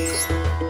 Música